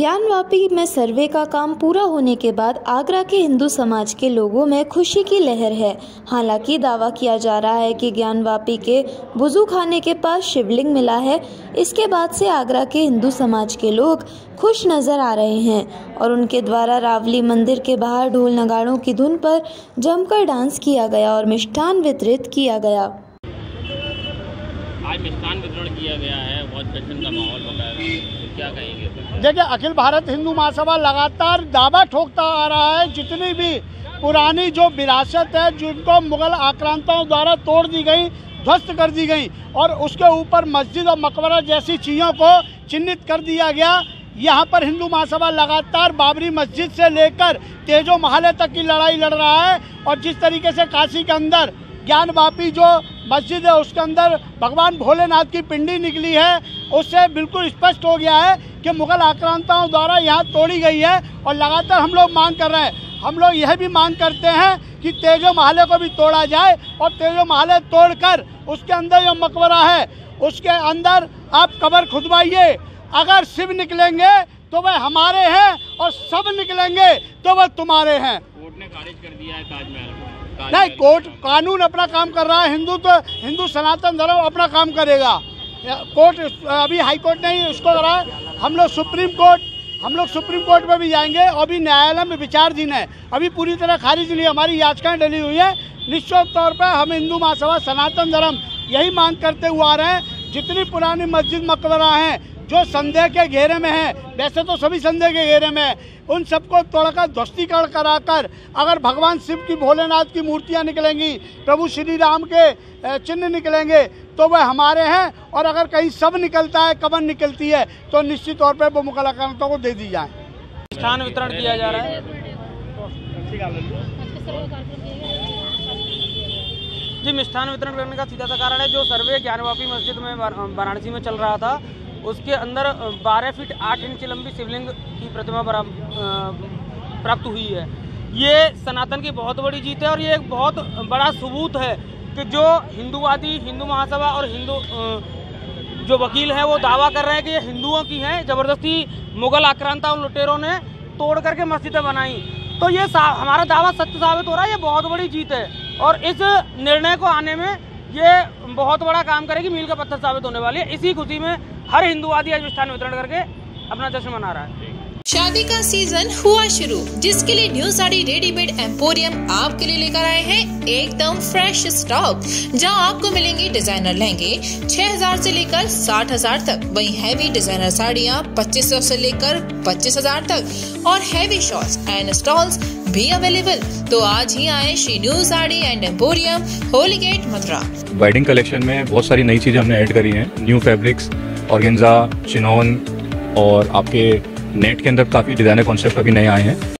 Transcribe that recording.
ज्ञानवापी में सर्वे का काम पूरा होने के बाद आगरा के हिंदू समाज के लोगों में खुशी की लहर है। हालाँकि दावा किया जा रहा है कि ज्ञानवापी के बुजू खाने के पास शिवलिंग मिला है। इसके बाद से आगरा के हिंदू समाज के लोग खुश नज़र आ रहे हैं और उनके द्वारा रावली मंदिर के बाहर ढोल नगाड़ों की धुन पर जमकर डांस किया गया और मिष्ठान वितरित किया गया। आज मिष्ठान वितरण किया गया है, बहुत जश्न का माहौल बना है। तो क्या कहेंगे? देखिए, अखिल भारत हिंदू महासभा लगातार दावा ठोकता आ रहा है, जितनी भी पुरानी जो विरासत है, जिनको मुगल आक्रांताओं द्वारा तोड़ दी गई, ध्वस्त कर दी गई, और उसके ऊपर मस्जिद और मकबरा जैसी चीज़ों को चिन्हित कर दिया गया। यहाँ पर हिंदू महासभा लगातार बाबरी मस्जिद से लेकर तेजो महले तक की लड़ाई लड़ रहा है, और जिस तरीके से काशी के अंदर ज्ञान वापी जो मस्जिद है, उसके अंदर भगवान भोलेनाथ की पिंडी निकली है, उससे बिल्कुल स्पष्ट हो गया है कि मुगल आक्रांताओं द्वारा यहाँ तोड़ी गई है और लगातार हम लोग मांग कर रहे हैं। हम लोग यह भी मांग करते हैं कि तेजो महले को भी तोड़ा जाए और तेजो महले तोड़कर उसके अंदर जो मकबरा है, उसके अंदर आप कबर खुदवाइए। अगर शिव निकलेंगे तो वह हमारे हैं और सब निकलेंगे तो वह तुम्हारे हैं। कोर्ट ने खारिज कर दिया है ताजमहल को। नहीं कोर्ट कानून अपना काम कर रहा है हिंदू तो हिंदू सनातन धर्म अपना काम करेगा। कोर्ट अभी हाई कोर्ट ने ही उसको करा है हम लोग सुप्रीम कोर्ट हम लोग सुप्रीम कोर्ट में भी जाएँगे और अभी न्यायालय में विचारधीन है। अभी पूरी तरह खारिज नहीं हमारी याचिकाएँ डली हुई है। निश्चित तौर पर हम हिंदू महासभा सनातन धर्म यही मांग करते हुए आ रहे हैं जितनी पुरानी मस्जिद मकबरा हैं जो संदेह के घेरे में है, वैसे तो सभी संदेह के घेरे में है, उन सबको तोड़कर ध्वस्तीकरण कराकर अगर भगवान शिव की, भोलेनाथ की मूर्तियाँ निकलेंगी, प्रभु श्री राम के चिन्ह निकलेंगे तो वह हमारे हैं, और अगर कहीं सब निकलता है कबर निकलती है तो निश्चित तौर पर वो मुगल आक्रांतों को दे दी जाए। मिष्ठान वितरण किया जा रहा है? जी मिष्ठान वितरण करने का सीधा सा कारण है, जो सर्वे ज्ञानवापी मस्जिद में वाराणसी में चल रहा था उसके अंदर बारह फीट आठ इंच लंबी शिवलिंग की प्रतिमा प्राप्त हुई है। ये सनातन की बहुत बड़ी जीत है और ये एक बहुत बड़ा सबूत है कि जो हिंदूवादी, हिंदू महासभा और हिंदू जो वकील हैं, वो दावा कर रहे हैं कि ये हिंदुओं की हैं, ज़बरदस्ती मुगल आक्रांता और लुटेरों ने तोड़ करके मस्जिदें बनाई। तो ये हमारा दावा सत्य साबित हो रहा है, ये बहुत बड़ी जीत है। और इस निर्णय को आने में ये बहुत बड़ा काम करेगी, मील का पत्थर साबित होने वाली है। इसी खुशी में हर हिंदुवादी आज मिष्ठान वितरण करके अपना जश्न मना रहा है। शादी का सीज़न हुआ शुरू जिसके लिए न्यू साड़ी रेडीमेड एम्पोरियम आपके लिए लेकर आए हैं एकदम फ्रेश स्टॉक जहाँ आपको मिलेंगे डिज़ाइनर लहंगे 6000 से लेकर 60000 तक। वहीं हैवी डिज़ाइनर साड़ियाँ 2500 से लेकर 25000 तक। और हैवी शॉर्ट्स एंड स्टॉल्स भी अवेलेबल तो आज ही आए Shri new sari and emporium Holi gate Mathura. Wedding collection में बहुत सारी नई चीज़ें हमने ऐड करी है न्यू फैब्रिक्स ऑर्गेन्जा चिनोन और आपके नेट के अंदर काफ़ी डिज़ाइनर कॉन्सेप्ट अभी नए आए हैं?